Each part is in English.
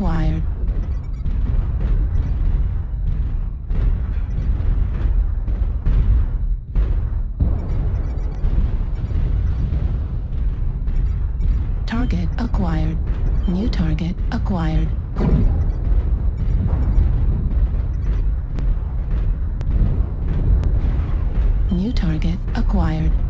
Acquired. Target acquired. New target acquired. New target acquired.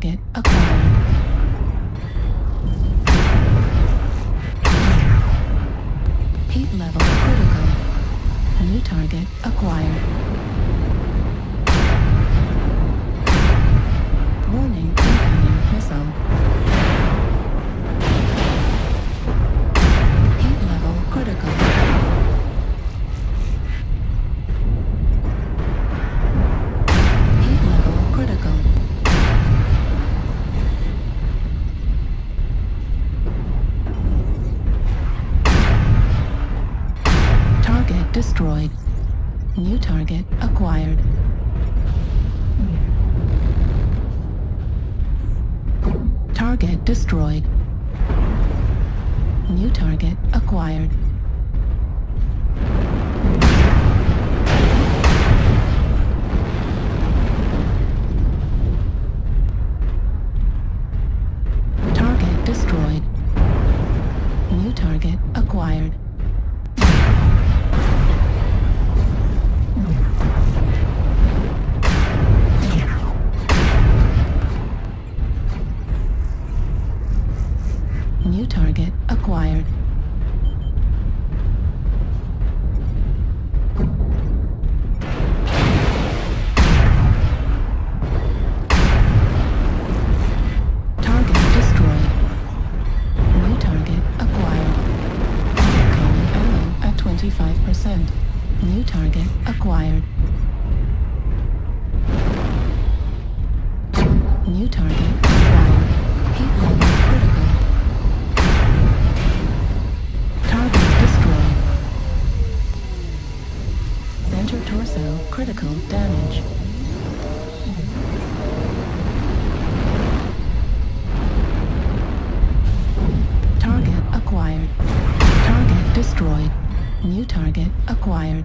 Target acquired. Heat level critical. New target acquired. Destroyed. New target acquired. Target destroyed. New target acquired. New target acquired. New target acquired. Heat level critical. Target destroyed. Center torso critical damage. Target acquired. Target destroyed. New target acquired.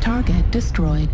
Target destroyed.